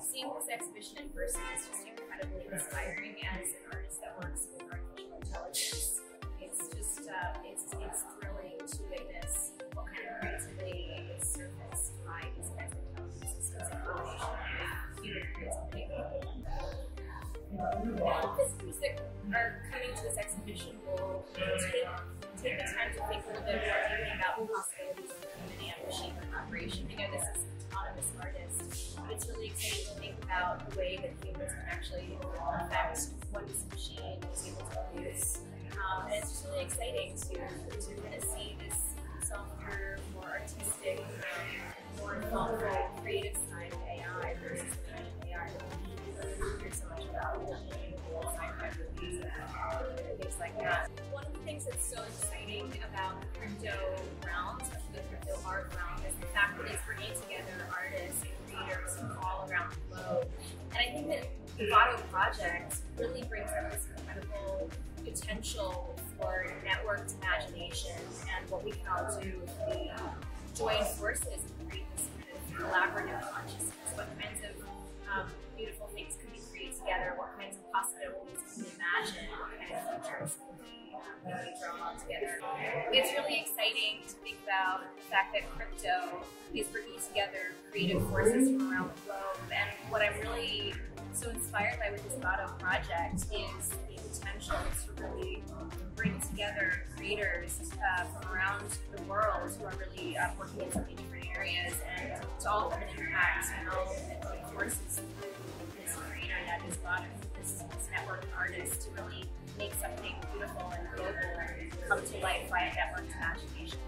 seeing this exhibition in person is just incredibly inspiring as an artist that works with artificial intelligence. It's just, uh, it's, it's thrilling to witness what kind of creativity is surfaced by these kinds of intelligence systems in combination with human creativity. That are coming to this exhibition will take, take the time to think a little bit more deeply about the possibilities of human and machine collaboration. I know this is an autonomous artist, but it's really exciting to think about the way that humans can actually affect what this machine is able to produce. Um, and it's just really exciting to, to kind of see this softer, more artistic, um, more thoughtful, creative side of AI versus the kind of AI that we hear so much about things like that. One of the things that's so exciting about the crypto realm, especially the crypto art realm, is the fact that it's bringing together all around the globe. And I think that the Botto project really brings up this incredible potential for networked imagination and what we can all do if we join forces and create this kind of collaborative consciousness. What kinds of um, beautiful things can be created together, what kinds of possibilities can we imagine, what kind of futures can we, um, can we draw. It's really exciting to think about the fact that crypto is bringing together creative forces from around the globe. And what I'm really so inspired by with this Botto project is the potential to really bring together creators uh, from around the world who are really uh, working in so many different areas and to all have an impact and all join forces through this creator that is Botto, this, this network of artists to really make something beautiful and global come to life by a networked imagination.